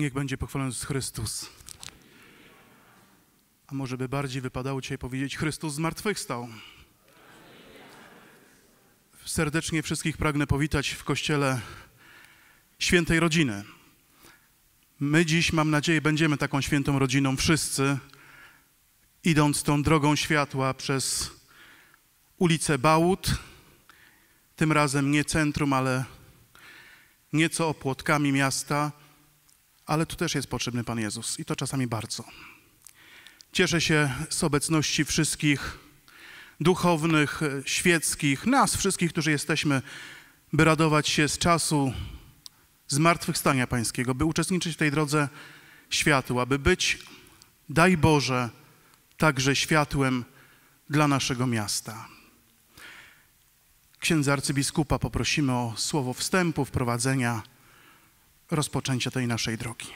Niech będzie pochwalony Chrystus. A może by bardziej wypadało dzisiaj powiedzieć Chrystus zmartwychwstał. Serdecznie wszystkich pragnę powitać w Kościele Świętej Rodziny. My dziś, mam nadzieję, będziemy taką świętą rodziną wszyscy, idąc tą drogą światła przez ulicę Bałut, tym razem nie centrum, ale nieco opłotkami miasta, ale tu też jest potrzebny Pan Jezus i to czasami bardzo. Cieszę się z obecności wszystkich duchownych, e, świeckich, nas wszystkich, którzy jesteśmy, by radować się z czasu zmartwychwstania Pańskiego, by uczestniczyć w tej drodze światła, by być, daj Boże, także światłem dla naszego miasta. Księdza arcybiskupa poprosimy o słowo wstępu, wprowadzenia, rozpoczęcia tej naszej drogi.